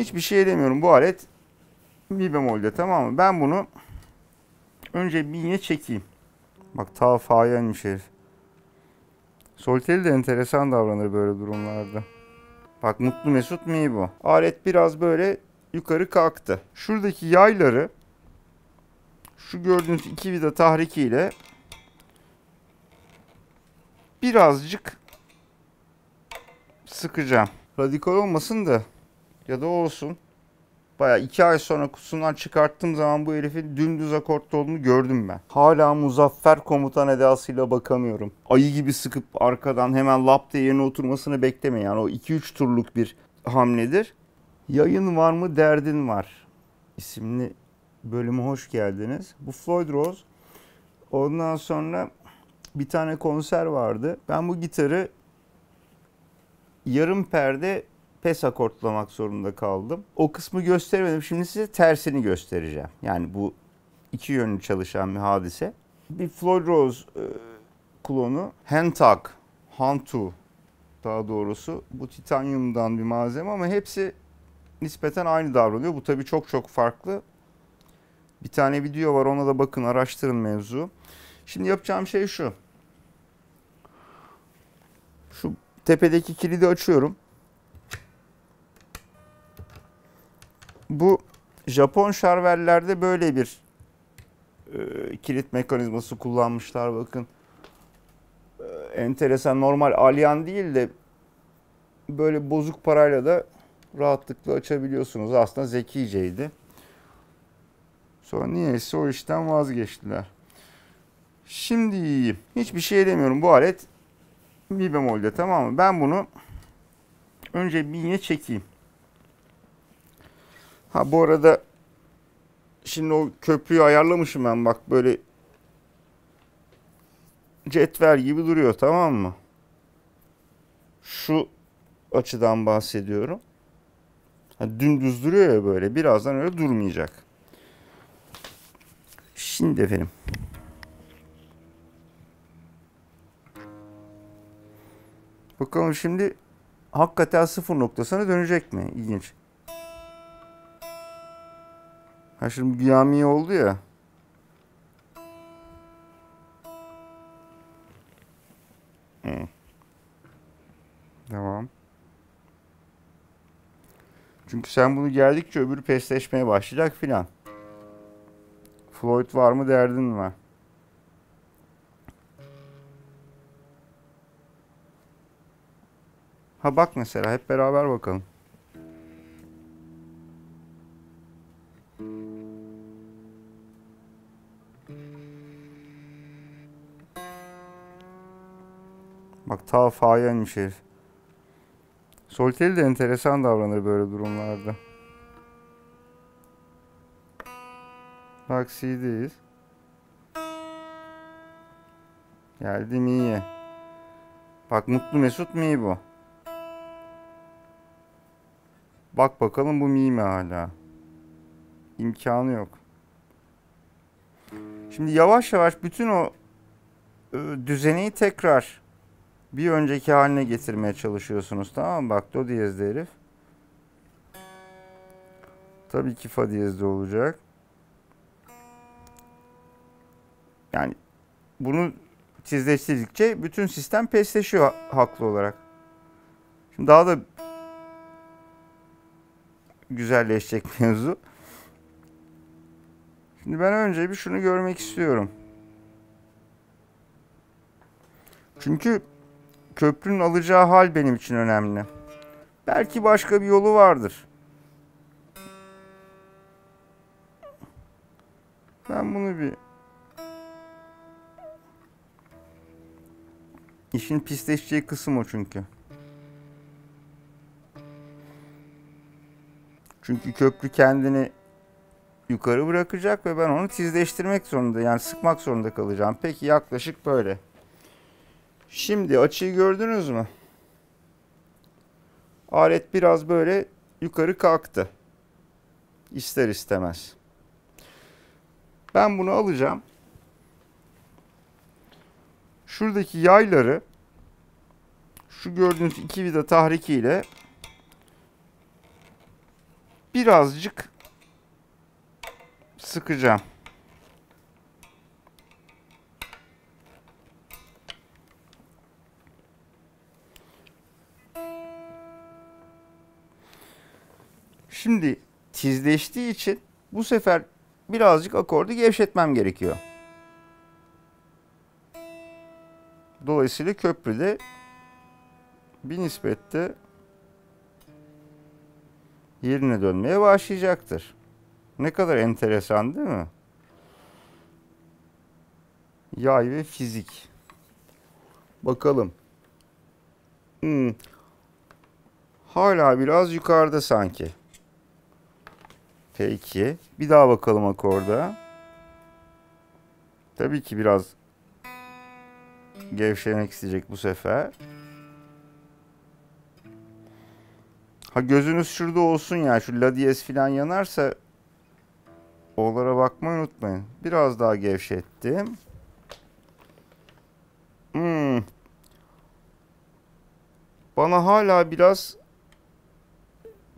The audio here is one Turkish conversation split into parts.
Hiçbir şey demiyorum. Bu alet mi bemolde tamam mı? Ben bunu önce iğne çekeyim. Bak ta fa'ya inmiş herif. Solteli de enteresan davranır böyle durumlarda. Bak Mutlu Mesut mi bu? Alet biraz böyle yukarı kalktı. Şuradaki yayları şu gördüğünüz iki vida tahrikiyle birazcık sıkacağım. Radikal olmasın da ya da olsun. Baya iki ay sonra kutusundan çıkarttığım zaman bu herifin dümdüz akortta olduğunu gördüm ben. Hala muzaffer komutan edasıyla bakamıyorum. Ayı gibi sıkıp arkadan hemen lap diye yerine oturmasını bekleme yani o 2-3 turluk bir hamledir. Yayın var mı derdin var isimli bölüme hoş geldiniz. Bu Floyd Rose. Ondan sonra bir tane konser vardı. Ben bu gitarı yarım perde pes akortlamak zorunda kaldım. O kısmı gösteremedim. Şimdi size tersini göstereceğim. Yani bu iki yönlü çalışan bir hadise. Bir Floyd Rose e, klonu Hentag, Hantu daha doğrusu. Bu titanyumdan bir malzeme ama hepsi nispeten aynı davranıyor. Bu tabii çok çok farklı. Bir tane video var ona da bakın araştırın mevzu. Şimdi yapacağım şey şu. Şu tepedeki kilidi açıyorum. Bu Japon şarvellerde böyle bir e, kilit mekanizması kullanmışlar bakın. E, enteresan normal alyan değil de böyle bozuk parayla da rahatlıkla açabiliyorsunuz. Aslında zekiceydi. Sonra niyeyse o işten vazgeçtiler. Şimdi. Hiçbir şey demiyorum. Bu alet mi bemolde tamam mı? Ben bunu önce bir çekeyim. Ha bu arada şimdi o köprüyü ayarlamışım ben bak böyle cetvel gibi duruyor tamam mı? Şu açıdan bahsediyorum. Ha, dümdüz duruyor ya böyle. Birazdan öyle durmayacak. Şimdi efendim. Bakalım şimdi hakikaten sıfır noktasına dönecek mi? İlginç. Ha şimdi Giyami oldu ya. Devam. Çünkü sen bunu geldikçe öbürü pesleşmeye başlayacak filan. Floyd var mı derdin var. Ha bak mesela hep beraber bakalım. Bak ta fa'ya inmiş herif. Solteli de enteresan davranır böyle durumlarda. Bak C'deyiz. Geldi mi'ye. Bak mutlu mesut mi bu? Bak bakalım bu mi mi hala? İmkanı yok. Şimdi yavaş yavaş bütün o e, düzeneyi tekrar bir önceki haline getirmeye çalışıyorsunuz tamam mı? Bak do diyezde herif. Tabii ki fa diyezde olacak. Yani bunu tizleştirdikçe bütün sistem pesleşiyor haklı olarak. Şimdi daha da güzelleşecek mevzu. Şimdi ben önce bir şunu görmek istiyorum. Çünkü köprünün alacağı hal benim için önemli. Belki başka bir yolu vardır. Ben bunu bir İşin pisleşeceği kısım o çünkü. Çünkü köprü kendini yukarı bırakacak ve ben onu tizleştirmek zorunda yani sıkmak zorunda kalacağım. Peki yaklaşık böyle. Şimdi açıyı gördünüz mü? Alet biraz böyle yukarı kalktı. İster istemez. Ben bunu alacağım. Şuradaki yayları şu gördüğünüz iki vida tahrikiyle birazcık sıkacağım. Şimdi tizleştiği için bu sefer birazcık akordu gevşetmem gerekiyor. Dolayısıyla köprüde bir nispette yerine dönmeye başlayacaktır. Ne kadar enteresan değil mi? Yay ve fizik. Bakalım. Hmm. Hala biraz yukarıda sanki. Peki. Bir daha bakalım akorda. Tabii ki biraz gevşemek isteyecek bu sefer. Ha gözünüz şurada olsun ya. Şu la diyez falan yanarsa O'lara bakmayı unutmayın. Biraz daha gevşettim. Hmm. Bana hala biraz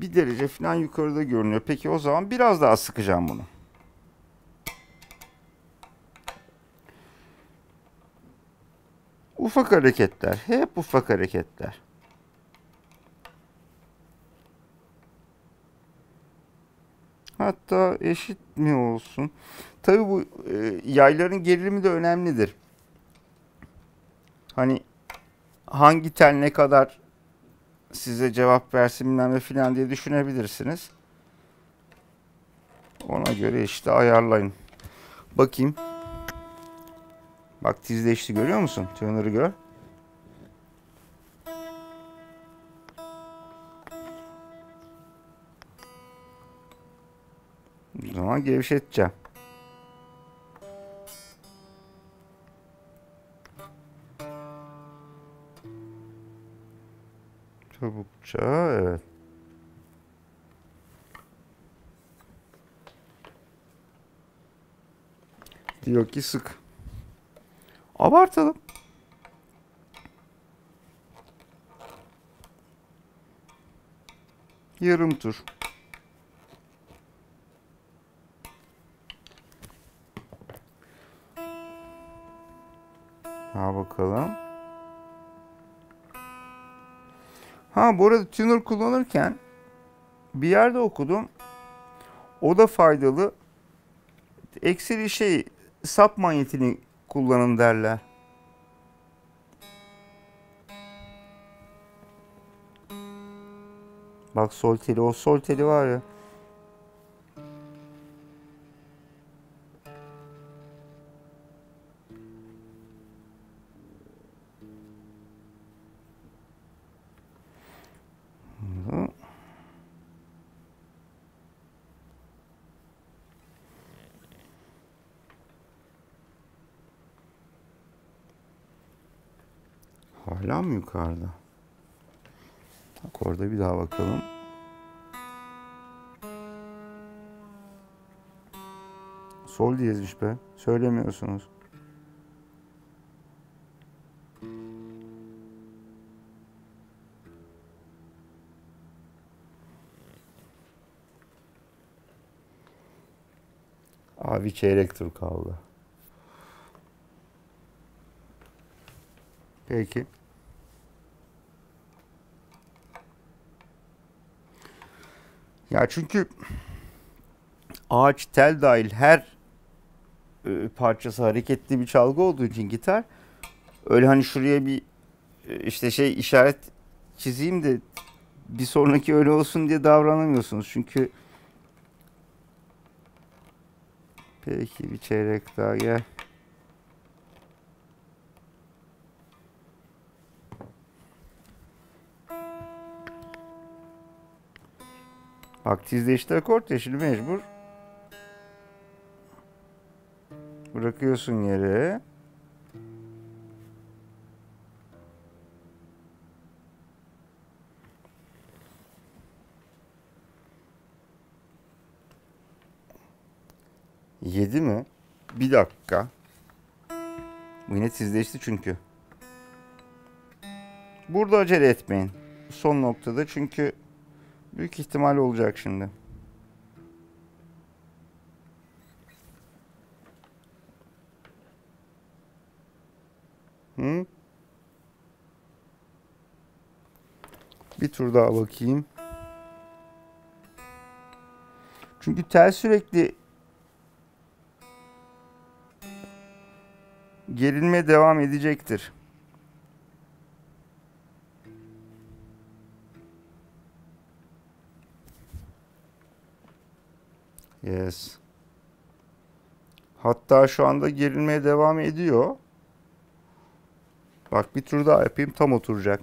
bir derece falan yukarıda görünüyor. Peki o zaman biraz daha sıkacağım bunu. Ufak hareketler. Hep ufak hareketler. Hatta eşit mi olsun? Tabii bu e, yayların gerilimi de önemlidir. Hani hangi tel ne kadar size cevap versin bilmem ne filan diye düşünebilirsiniz. Ona göre işte ayarlayın. Bakayım. Bak tizleşti görüyor musun? Tuner'ı gör. O zaman gevşeteceğim. Çabukça evet. Diyor ki sık. Abartalım. Yarım tur. Ha bu arada tuner kullanırken bir yerde okudum. O da faydalı. Eksili şey sap manyetini kullanın derler. Bak sol teli o sol teli var ya. Hala mı yukarıda? Bak orada bir daha bakalım. Sol diyezmiş be. Söylemiyorsunuz. Abi çeyrek tur kaldı. Peki. Ya çünkü ağaç tel dahil her e, parçası hareketli bir çalgı olduğu için gitar öyle hani şuraya bir e, işte şey işaret çizeyim de bir sonraki öyle olsun diye davranamıyorsunuz. Çünkü peki bir çeyrek daha gel. Bak tizleşti akort ya şimdi mecbur. Bırakıyorsun yere. Yedi mi? Bir dakika. Bu yine tizleşti çünkü. Burada acele etmeyin. Son noktada çünkü Büyük ihtimal olacak şimdi. Hı? Bir tur daha bakayım. Çünkü tel sürekli gerilmeye devam edecektir. Yes. Hatta şu anda gerilmeye devam ediyor. Bak bir tur daha yapayım tam oturacak.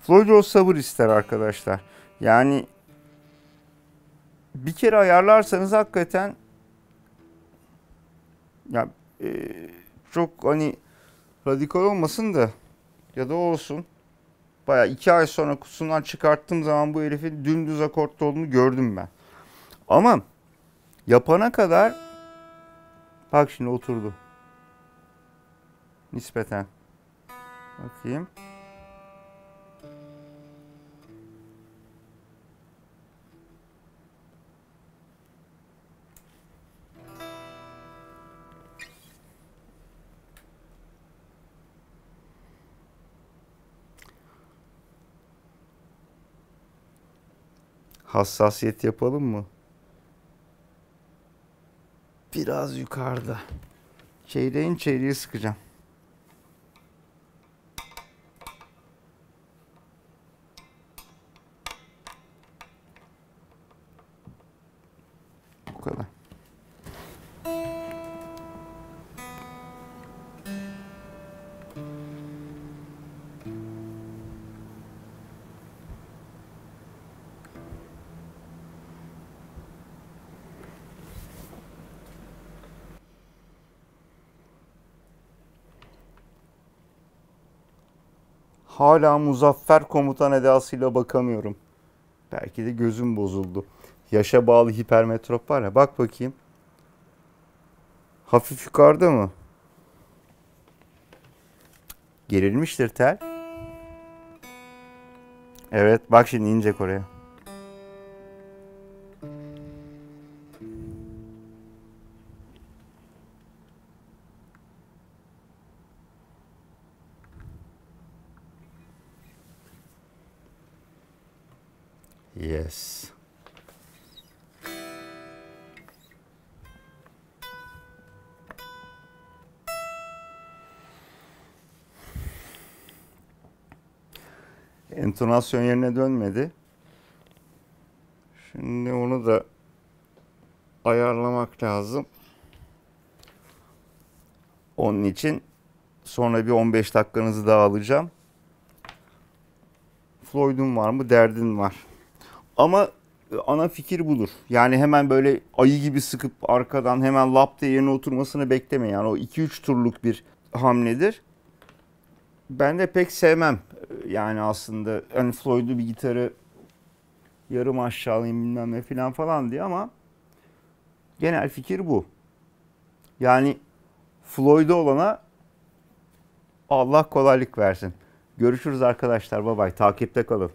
Floyd Rose sabır ister arkadaşlar. Yani bir kere ayarlarsanız hakikaten ya e, çok hani radikal olmasın da ya da olsun. Baya iki ay sonra kutusundan çıkarttığım zaman bu herifin dümdüz akortta olduğunu gördüm ben. Ama yapana kadar bak şimdi oturdu. Nispeten. Bakayım. Hassasiyet yapalım mı? Biraz yukarıda. Çeyreğin çeyreği sıkacağım. Hala muzaffer komutan edasıyla bakamıyorum. Belki de gözüm bozuldu. Yaşa bağlı hipermetrop var ya bak bakayım. Hafif yukarıda mı? Gerilmiştir tel. Evet bak şimdi inecek oraya. Entonasyon yerine dönmedi. Şimdi onu da ayarlamak lazım. Onun için sonra bir 15 dakikanızı daha alacağım. Floyd'un var mı? Derdin var. Ama ana fikir budur. Yani hemen böyle ayı gibi sıkıp arkadan hemen lap diye yerine oturmasını bekleme. Yani o 2-3 turluk bir hamledir. Ben de pek sevmem. Yani aslında hani Floyd'u bir gitarı yarım aşağılayayım bilmem ne falan falan diye ama genel fikir bu. Yani Floyd'u olana Allah kolaylık versin. Görüşürüz arkadaşlar. Bay bay. Takipte kalın.